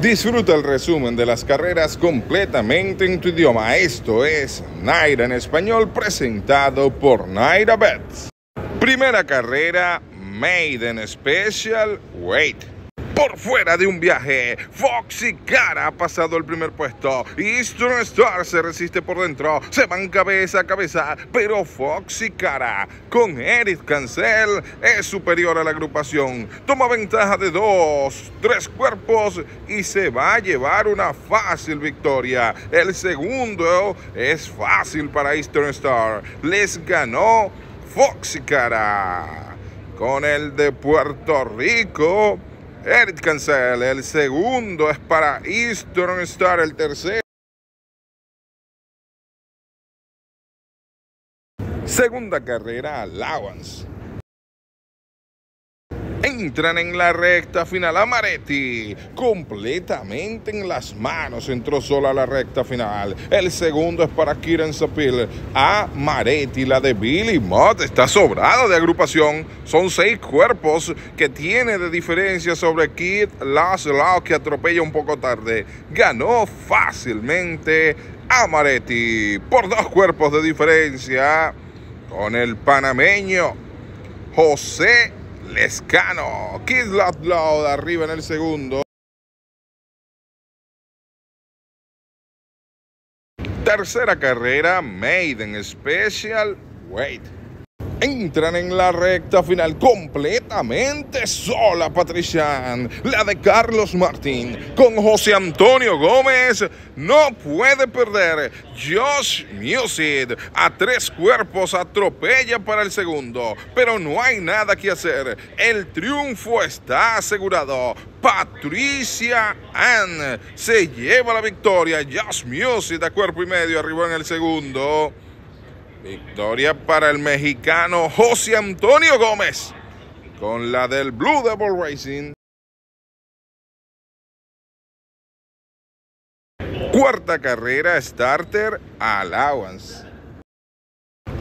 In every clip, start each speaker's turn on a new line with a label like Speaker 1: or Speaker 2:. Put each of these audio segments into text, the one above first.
Speaker 1: Disfruta el resumen de las carreras completamente en tu idioma. Esto es Naira en español presentado por Naira Bets. Primera carrera, Maiden Special Wait por fuera de un viaje. Foxy Cara ha pasado el primer puesto. Eastern Star se resiste por dentro. Se van cabeza a cabeza. Pero Foxy Cara con Eric Cancel es superior a la agrupación. Toma ventaja de dos, tres cuerpos y se va a llevar una fácil victoria. El segundo es fácil para Eastern Star. Les ganó Foxy Cara. Con el de Puerto Rico, Eric Cancel, el segundo es para Eastern Star, el tercero. Segunda carrera, Allowance entran en la recta final. Amaretti completamente en las manos. Entró sola a la recta final. El segundo es para Kieran Sapil. A Maretti, la de Billy Mott, está sobrada de agrupación. Son seis cuerpos que tiene de diferencia sobre Kid Laszlo, que atropella un poco tarde. Ganó fácilmente a Maretti por dos cuerpos de diferencia con el panameño José Lescano. Kid Loud arriba en el segundo. Tercera carrera, Maiden Special Wait entran en la recta final completamente sola Patrician, la de Carlos Martín, con José Antonio Gómez, no puede perder. Josh Music a tres cuerpos atropella para el segundo, pero no hay nada que hacer. El triunfo está asegurado. Patricia Ann se lleva la victoria. Josh Music a cuerpo y medio arriba en el segundo. Victoria para el mexicano José Antonio Gómez con la del Blue Devil Racing. Cuarta carrera, starter, allowance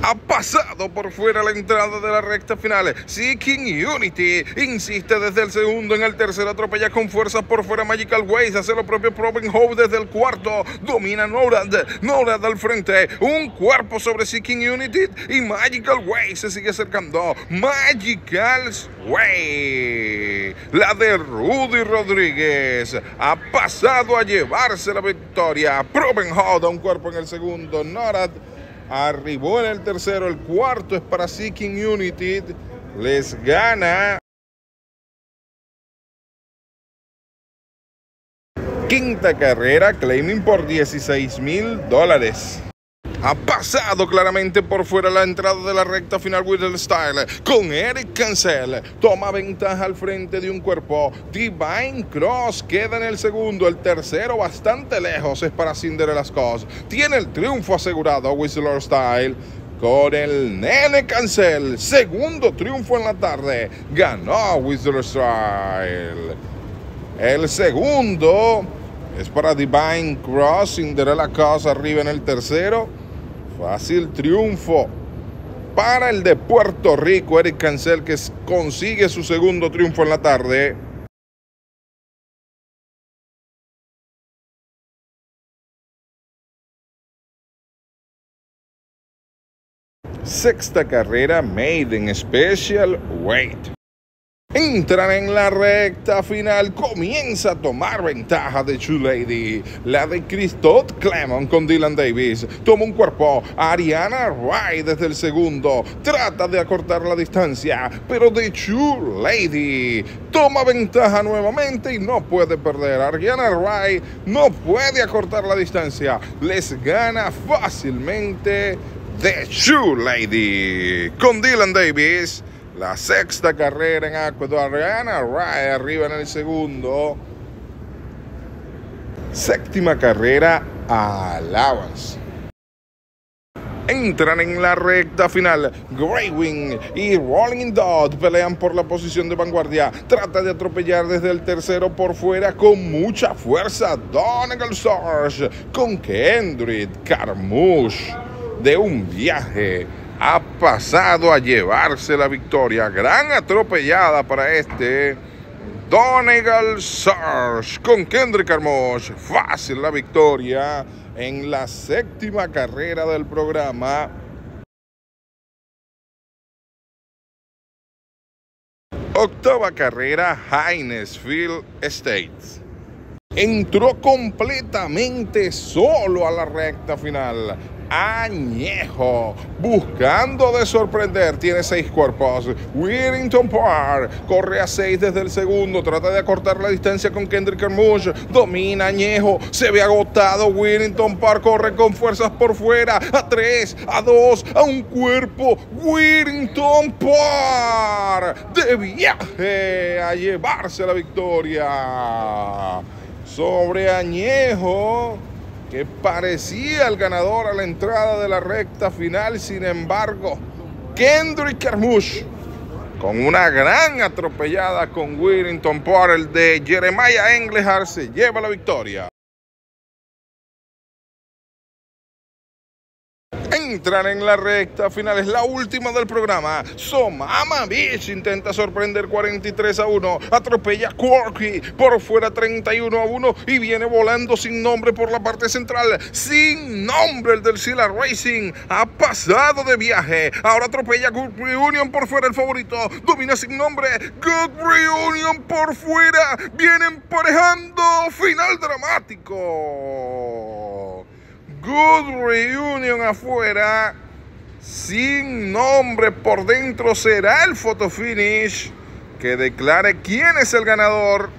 Speaker 1: ha pasado por fuera la entrada de la recta final. Seeking Unity insiste desde el segundo en el tercero, atropella con fuerza por fuera Magical Ways, hace lo propio Proven Hope desde el cuarto, domina Norad, Norad al frente, un cuerpo sobre Seeking Unity y Magical Ways se sigue acercando. Magical Way, la de Rudy Rodríguez, ha pasado a llevarse la victoria. Proven Hope da un cuerpo en el segundo, Norad Arribó en el tercero, el cuarto es para Seeking Unity. Les gana. Quinta carrera, claiming por 16 mil dólares. Ha pasado claramente por fuera la entrada de la recta final Whittle Style con Eric Cancel. Toma ventaja al frente de un cuerpo. Divine Cross queda en el segundo. El tercero bastante lejos es para Cinderella Scott. Tiene el triunfo asegurado Whistler Style con el Nene Cancel. Segundo triunfo en la tarde. Ganó Whistler Style. El segundo es para Divine Cross. Cinderella Cross arriba en el tercero. Fácil triunfo para el de Puerto Rico, Eric Cancel, que consigue su segundo triunfo en la tarde. Sexta carrera, Maiden Special Weight entran en la recta final, comienza a tomar ventaja de True Lady. La de Christophe Clemon con Dylan Davis. Toma un cuerpo. Ariana Wright desde el segundo. Trata de acortar la distancia, pero de True Lady toma ventaja nuevamente y no puede perder. Ariana Wright no puede acortar la distancia. Les gana fácilmente de True Lady con Dylan Davis. La sexta carrera en Acueducto. Ariana Wright arriba en el segundo. Séptima carrera, Allowance. Entran en la recta final. Wing y Rolling Dot pelean por la posición de vanguardia. Trata de atropellar desde el tercero por fuera con mucha fuerza. Donegal Stars con Kendrick Carmouche de un viaje ha pasado a llevarse la victoria. Gran atropellada para este Donegal Sarge con Kendrick Armosh. Fácil la victoria en la séptima carrera del programa. Octava carrera, Hainesville Estates. Entró completamente solo a la recta final añejo, buscando de sorprender, tiene seis cuerpos. Willington Park corre a seis desde el segundo, trata de acortar la distancia con Kendrick Armush, domina añejo, se ve agotado. Willington Park corre con fuerzas por fuera, a tres, a dos, a un cuerpo. Willington Park de viaje a llevarse la victoria sobre añejo que parecía el ganador a la entrada de la recta final. Sin embargo, Kendrick Carmush, con una gran atropellada con Willington por el de Jeremiah Englehart, se lleva la victoria. Entran en la recta final. Es la última del programa. Somama Beach intenta sorprender 43 a 1. Atropella Quirky por fuera 31 a 1 y viene volando sin nombre por la parte central. Sin nombre el del Sila Racing. Ha pasado de viaje. Ahora atropella Good Reunion por fuera el favorito. Domina sin nombre. Good Reunion por fuera. Viene emparejando. Final dramático. Reunion afuera, sin nombre por dentro, será el photo finish que declare quién es el ganador